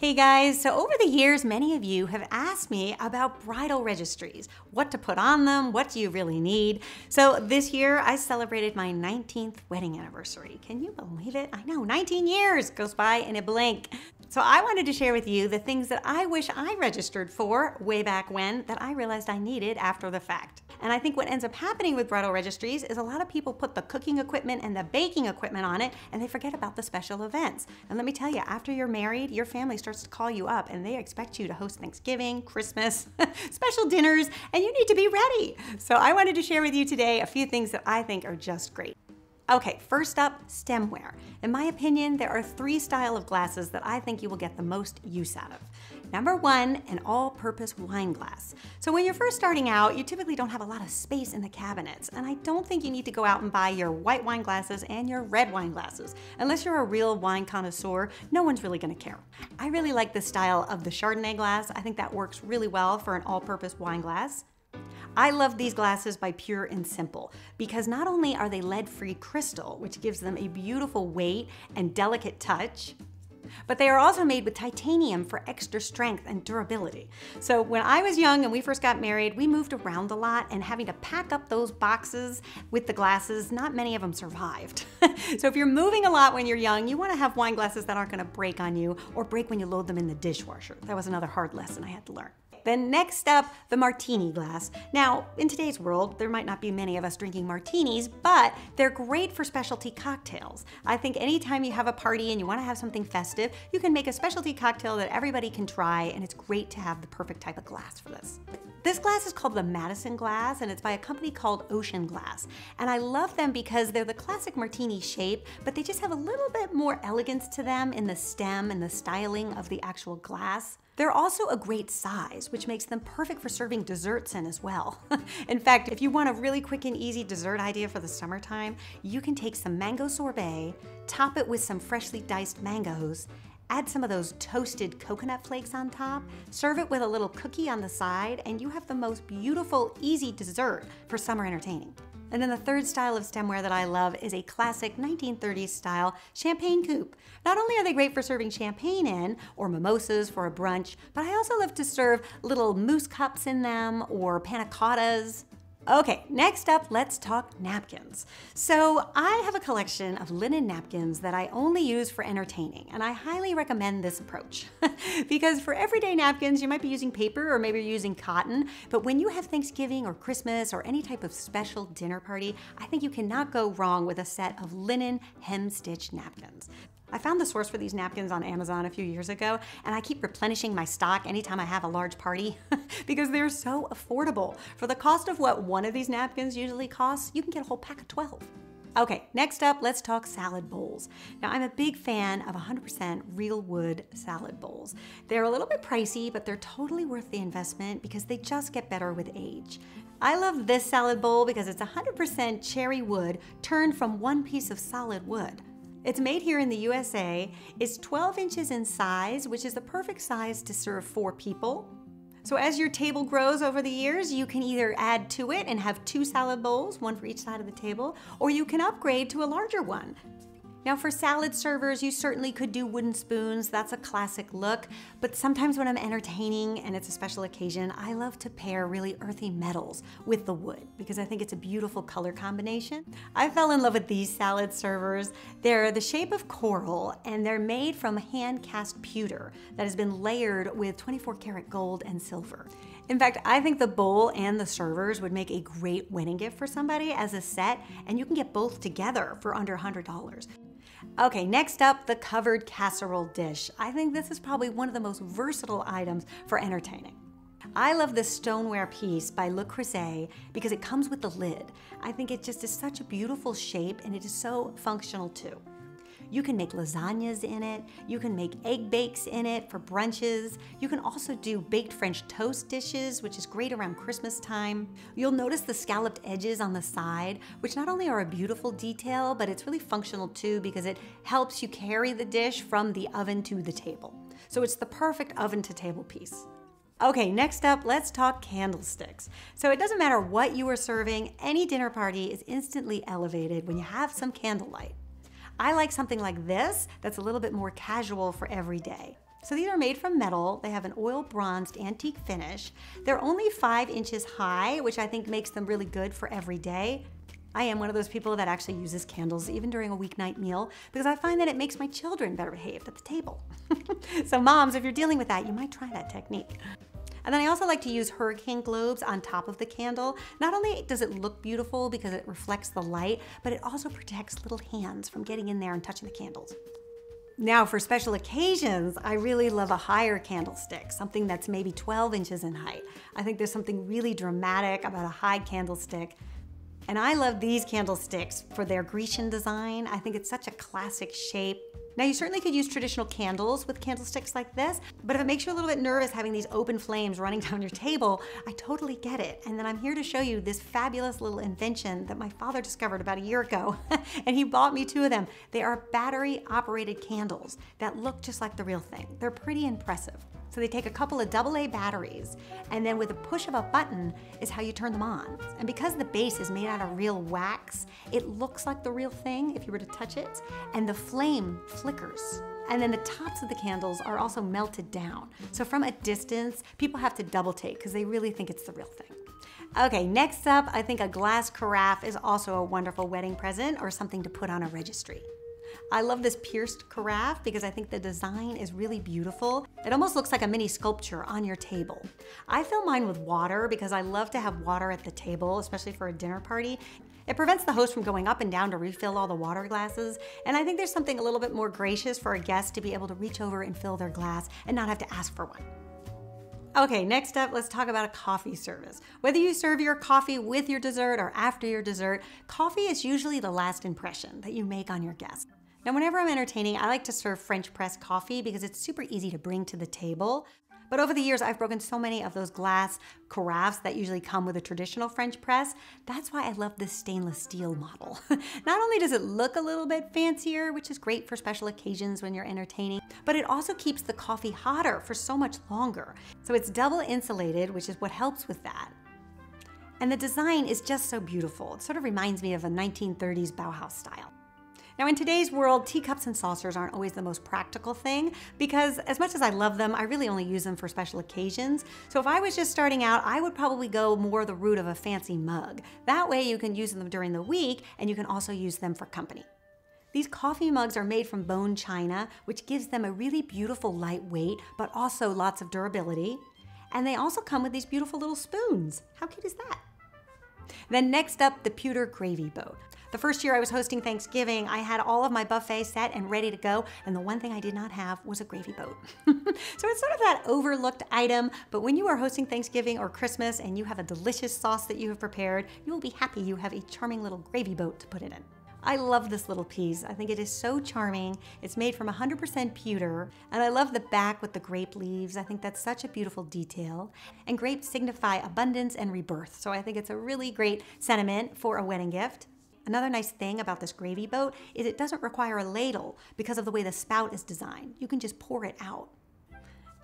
Hey guys, so over the years, many of you have asked me about bridal registries, what to put on them, what do you really need. So this year, I celebrated my 19th wedding anniversary. Can you believe it? I know, 19 years goes by in a blink. So I wanted to share with you the things that I wish I registered for way back when that I realized I needed after the fact. And I think what ends up happening with bridal registries is a lot of people put the cooking equipment and the baking equipment on it and they forget about the special events. And let me tell you, after you're married, your family starts to call you up and they expect you to host Thanksgiving, Christmas, special dinners, and you need to be ready. So I wanted to share with you today a few things that I think are just great. Okay, first up, stemware. In my opinion, there are three style of glasses that I think you will get the most use out of. Number one, an all-purpose wine glass. So when you're first starting out, you typically don't have a lot of space in the cabinets, and I don't think you need to go out and buy your white wine glasses and your red wine glasses. Unless you're a real wine connoisseur, no one's really gonna care. I really like the style of the Chardonnay glass. I think that works really well for an all-purpose wine glass. I love these glasses by Pure and Simple because not only are they lead-free crystal, which gives them a beautiful weight and delicate touch, but they are also made with titanium for extra strength and durability. So when I was young and we first got married, we moved around a lot and having to pack up those boxes with the glasses, not many of them survived. so if you're moving a lot when you're young, you wanna have wine glasses that aren't gonna break on you or break when you load them in the dishwasher. That was another hard lesson I had to learn. Then next up, the martini glass. Now, in today's world, there might not be many of us drinking martinis, but they're great for specialty cocktails. I think anytime you have a party and you wanna have something festive, you can make a specialty cocktail that everybody can try, and it's great to have the perfect type of glass for this. This glass is called the Madison glass, and it's by a company called Ocean Glass. And I love them because they're the classic martini shape, but they just have a little bit more elegance to them in the stem and the styling of the actual glass. They're also a great size, which makes them perfect for serving desserts in as well. in fact, if you want a really quick and easy dessert idea for the summertime, you can take some mango sorbet, top it with some freshly diced mangoes, add some of those toasted coconut flakes on top, serve it with a little cookie on the side, and you have the most beautiful, easy dessert for summer entertaining. And then the third style of stemware that I love is a classic 1930s style champagne coupe. Not only are they great for serving champagne in, or mimosas for a brunch, but I also love to serve little mousse cups in them or panna cottas. Okay, next up, let's talk napkins. So I have a collection of linen napkins that I only use for entertaining, and I highly recommend this approach. because for everyday napkins, you might be using paper or maybe you're using cotton, but when you have Thanksgiving or Christmas or any type of special dinner party, I think you cannot go wrong with a set of linen hem-stitched napkins. I found the source for these napkins on Amazon a few years ago, and I keep replenishing my stock anytime I have a large party because they're so affordable. For the cost of what one of these napkins usually costs, you can get a whole pack of 12. Okay, next up, let's talk salad bowls. Now, I'm a big fan of 100% real wood salad bowls. They're a little bit pricey, but they're totally worth the investment because they just get better with age. I love this salad bowl because it's 100% cherry wood turned from one piece of solid wood. It's made here in the USA. It's 12 inches in size, which is the perfect size to serve four people. So as your table grows over the years, you can either add to it and have two salad bowls, one for each side of the table, or you can upgrade to a larger one. Now for salad servers, you certainly could do wooden spoons. That's a classic look. But sometimes when I'm entertaining and it's a special occasion, I love to pair really earthy metals with the wood because I think it's a beautiful color combination. I fell in love with these salad servers. They're the shape of coral and they're made from hand cast pewter that has been layered with 24 karat gold and silver. In fact, I think the bowl and the servers would make a great wedding gift for somebody as a set, and you can get both together for under $100. Okay, next up, the covered casserole dish. I think this is probably one of the most versatile items for entertaining. I love this stoneware piece by Le Creuset because it comes with the lid. I think it just is such a beautiful shape and it is so functional too. You can make lasagnas in it. You can make egg bakes in it for brunches. You can also do baked French toast dishes, which is great around Christmas time. You'll notice the scalloped edges on the side, which not only are a beautiful detail, but it's really functional too because it helps you carry the dish from the oven to the table. So it's the perfect oven to table piece. Okay, next up, let's talk candlesticks. So it doesn't matter what you are serving, any dinner party is instantly elevated when you have some candlelight. I like something like this that's a little bit more casual for every day. So these are made from metal. They have an oil bronzed antique finish. They're only five inches high, which I think makes them really good for every day. I am one of those people that actually uses candles even during a weeknight meal because I find that it makes my children better behaved at the table. so moms, if you're dealing with that, you might try that technique. And then I also like to use hurricane globes on top of the candle. Not only does it look beautiful because it reflects the light, but it also protects little hands from getting in there and touching the candles. Now, for special occasions, I really love a higher candlestick, something that's maybe 12 inches in height. I think there's something really dramatic about a high candlestick and I love these candlesticks for their Grecian design. I think it's such a classic shape. Now you certainly could use traditional candles with candlesticks like this, but if it makes you a little bit nervous having these open flames running down your table, I totally get it. And then I'm here to show you this fabulous little invention that my father discovered about a year ago, and he bought me two of them. They are battery operated candles that look just like the real thing. They're pretty impressive. So they take a couple of AA batteries, and then with a push of a button is how you turn them on. And because the base is made out of real wax, it looks like the real thing if you were to touch it, and the flame flickers. And then the tops of the candles are also melted down. So from a distance, people have to double take because they really think it's the real thing. Okay, next up, I think a glass carafe is also a wonderful wedding present or something to put on a registry. I love this pierced carafe because I think the design is really beautiful. It almost looks like a mini sculpture on your table. I fill mine with water because I love to have water at the table, especially for a dinner party. It prevents the host from going up and down to refill all the water glasses, and I think there's something a little bit more gracious for a guest to be able to reach over and fill their glass and not have to ask for one. Okay, next up, let's talk about a coffee service. Whether you serve your coffee with your dessert or after your dessert, coffee is usually the last impression that you make on your guest. Now, whenever I'm entertaining, I like to serve French press coffee because it's super easy to bring to the table. But over the years, I've broken so many of those glass carafes that usually come with a traditional French press. That's why I love this stainless steel model. Not only does it look a little bit fancier, which is great for special occasions when you're entertaining, but it also keeps the coffee hotter for so much longer. So it's double insulated, which is what helps with that. And the design is just so beautiful. It sort of reminds me of a 1930s Bauhaus style. Now, in today's world, teacups and saucers aren't always the most practical thing because, as much as I love them, I really only use them for special occasions. So, if I was just starting out, I would probably go more the route of a fancy mug. That way, you can use them during the week and you can also use them for company. These coffee mugs are made from bone china, which gives them a really beautiful lightweight, but also lots of durability. And they also come with these beautiful little spoons. How cute is that? Then next up, the pewter gravy boat. The first year I was hosting Thanksgiving, I had all of my buffet set and ready to go, and the one thing I did not have was a gravy boat. so it's sort of that overlooked item, but when you are hosting Thanksgiving or Christmas and you have a delicious sauce that you have prepared, you will be happy you have a charming little gravy boat to put it in. I love this little piece. I think it is so charming. It's made from 100% pewter, and I love the back with the grape leaves. I think that's such a beautiful detail. And grapes signify abundance and rebirth, so I think it's a really great sentiment for a wedding gift. Another nice thing about this gravy boat is it doesn't require a ladle because of the way the spout is designed. You can just pour it out.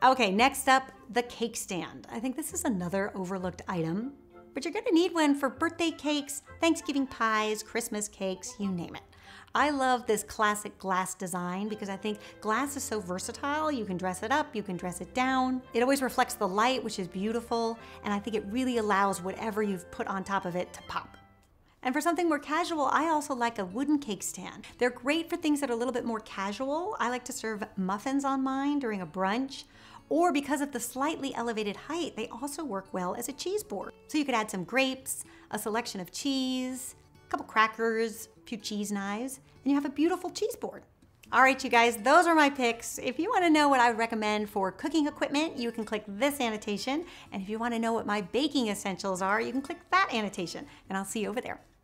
Okay, next up, the cake stand. I think this is another overlooked item, but you're gonna need one for birthday cakes, Thanksgiving pies, Christmas cakes, you name it. I love this classic glass design because I think glass is so versatile. You can dress it up, you can dress it down. It always reflects the light, which is beautiful, and I think it really allows whatever you've put on top of it to pop. And for something more casual, I also like a wooden cake stand. They're great for things that are a little bit more casual. I like to serve muffins on mine during a brunch. Or because of the slightly elevated height, they also work well as a cheese board. So you could add some grapes, a selection of cheese, a couple crackers, a few cheese knives, and you have a beautiful cheese board. All right, you guys, those are my picks. If you wanna know what I recommend for cooking equipment, you can click this annotation. And if you wanna know what my baking essentials are, you can click that annotation, and I'll see you over there.